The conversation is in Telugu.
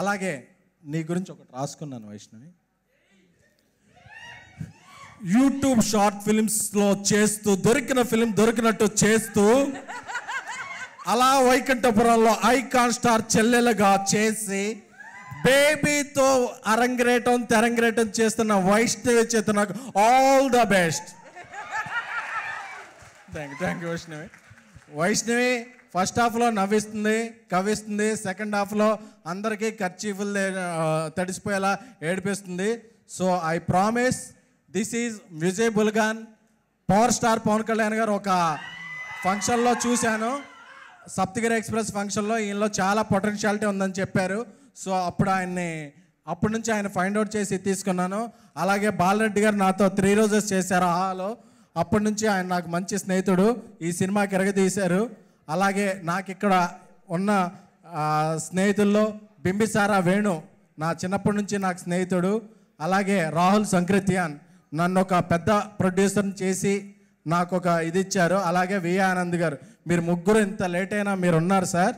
అలాగే నీ గురించి ఒకటి రాసుకున్నాను వైష్ణవి. యూట్యూబ్ షార్ట్ ఫిలిమ్స్లో చేస్తూ దొరికిన ఫిలిం దొరికినట్టు చేస్తూ అలా వైకుంఠపురంలో ఐకాన్ స్టార్ చెల్లెలుగా చేసి బేబీతో అరంగరేటం తెరంగరేటం చేస్తున్న వైష్ణవి చేత నాకు all the best. Thank you thank you Vaishnavi. Vaishnavi first హాఫ్లో నవ్విస్తుంది కవ్విస్తుంది. సెకండ్ హాఫ్లో అందరికీ ఖర్చీఫులు తడిసిపోయేలా ఏడిపిస్తుంది. So I promise this is Vijay Bulganin power star Pavan Kalyan garu ఒక ఫంక్షన్లో చూశాను. సప్తగిరి ఎక్స్ప్రెస్ ఫంక్షన్లో ఈయనలో చాలా పొటెన్షియాలిటీ ఉందని చెప్పారు. సో అప్పుడు ఆయన్ని అప్పటి నుంచి ఆయన ఫైండ్ అవుట్ చేసి తీసుకున్నాను. అలాగే బాలరెడ్డి గారు నాతో త్రీ రోజెస్ చేశారు ఆహాలో అప్పటి నుంచి ఆయన నాకు మంచి స్నేహితుడు. ఈ సినిమాకి ఎరగదీశారు. అలాగే నాకు ఇక్కడ ఉన్న స్నేహితుల్లో బింబిసారా వేణు నా చిన్నప్పటి నుంచి నాకు స్నేహితుడు. అలాగే రాహుల్ సంక్రిత్యాన్ నన్ను ఒక పెద్ద ప్రొడ్యూసర్ని చేసి నాకు ఒక ఇది ఇచ్చారు. అలాగే వి ఆనంద్ గారు. మీరు ముగ్గురు ఇంత లేట్ అయినా మీరు ఉన్నారు సార్.